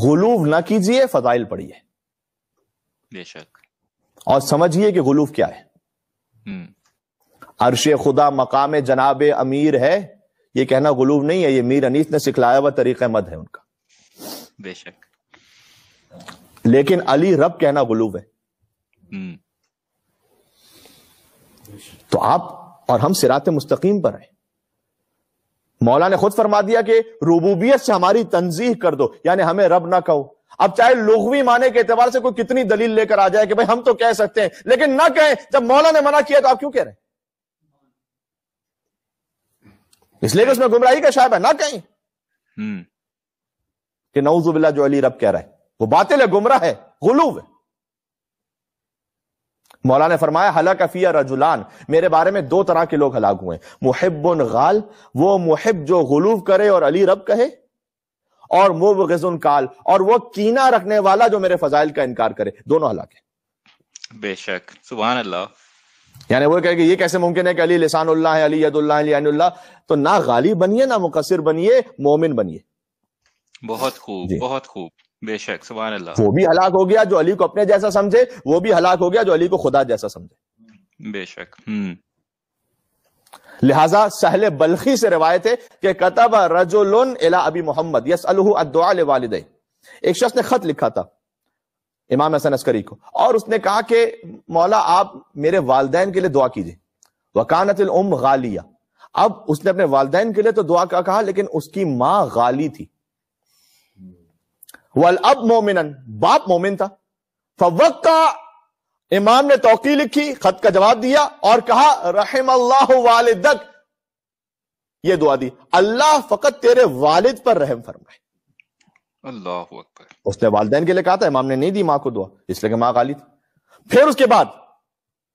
गुलूफ ना कीजिए फजाइल पढ़िए। बेशक। और समझिए कि गुलूफ क्या है। हम्म। अरश खुदा मकाम जनाब अमीर है। ये कहना गुलूफ नहीं है ये मीर अनीस ने सिखलाया हुआ तरीक़ मद है उनका। बेशक। लेकिन अली रब कहना गुलूफ है। हम्म। तो आप और हम सिरात मुस्तकीम पर हैं। मौला ने खुद फरमा दिया कि रूबूबियत से हमारी तंजीह कर दो यानी हमें रब ना कहो। अब चाहे लुगवी माने के एतबार से कोई कितनी दलील लेकर आ जाए कि भाई हम तो कह सकते हैं लेकिन ना कहें जब मौला ने मना किया तो आप क्यों कह रहे हैं? इसलिए उसमें गुमराही का शायब है ना कहें। हम्म। कि नऊजुबिल्ला जो अली रब कह रहा है वो बातिल है गुमराह है गुलूब है। मौला ने फरमाया हलाक फिया रजुलान मेरे बारे में दो तरह के लोग हलाक हुए मुहिबुन गाल वो मुहिब जो गुलूफ करे और अली रब कहे और मुबगजुन काल और वो कीना रखने वाला जो मेरे फजाइल का इनकार करे। दोनों हलाक है। बेशक। सुबह अल्लाह यानी वो कहे कि ये कैसे मुमकिन है कि अली लिसानुल्लाह है अली अनुल्लाह? तो ना गाली बनिए ना मुकसर बनिए मोमिन बनिए। बहुत खूब बहुत खूब। बेशक सुबह अल्लाह वो भी हलाक हो गया जो अली को अपने जैसा समझे वो भी हलाक हो गया जो अली को खुदा जैसा समझे। बेशक हम्म। लिहाजा सहले बल्खी से रिवायत है कि कतब रजुलन इला अबी मोहम्मद यस वालिद एक शख्स ने खत लिखा था इमाम हसन अस्करी को और उसने कहा कि मौला आप मेरे वालदेन के लिए दुआ कीजिए। वकानत उम गालिया। अब उसने अपने वालदेन के लिए तो दुआ का कहा लेकिन उसकी माँ गाली थी। वल अब मोमिन बाप मोमिन था फवक का इमाम ने तौकी लिखी खत का जवाब दिया और कहा रहम अल्लाह वालिदक ये दुआ दी अल्लाह फकत तेरे वालिद पर रहम फरमाए अल्लाह अकबर उसने वालदेन के लिए कहा था इमाम ने नहीं दी माँ को दुआ इसलिए कि माँ गाली थी फिर उसके बाद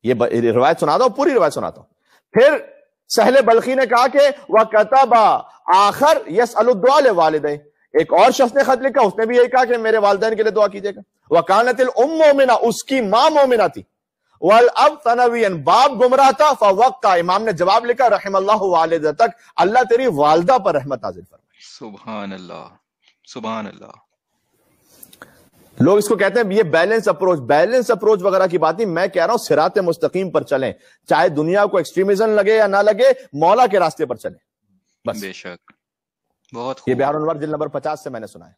ये रिवायत सुनाता हूँ पूरी रिवायत सुनाता हूँ फिर सहले बल्खी ने कहा कि वह कतबा आखर यस अलुद्वाल वालिद एक और शख्स ने खत लिखा उसने भी यही कहा कि मेरे वालदेन के लिए दुआ कीजिएगा। वह कानतिल उम मोमिना उसकी माँ मोमिना थी। वल अब तनवीन बाप गुमराह था फवक का इमाम ने जवाब लिखा रहम अल्लाह वालिद तक अल्लाह तेरी वालदा पर रहमत नाजिल फरमाए। सुबहान अल्लाह सुबहान अल्लाह लोग इसको कहते हैं ये बैलेंस अप्रोच बैलेंस अप्रोच वगैरह की बात नहीं। मैं कह रहा हूँ सिरात मुस्तकीम पर चलें। चाहे दुनिया को एक्सट्रीमिज्म लगे या ना लगे मौला के रास्ते पर चलें। बस। बेशक। बहुत ये बिहार बिहार जिल नंबर पचास से मैंने सुना है।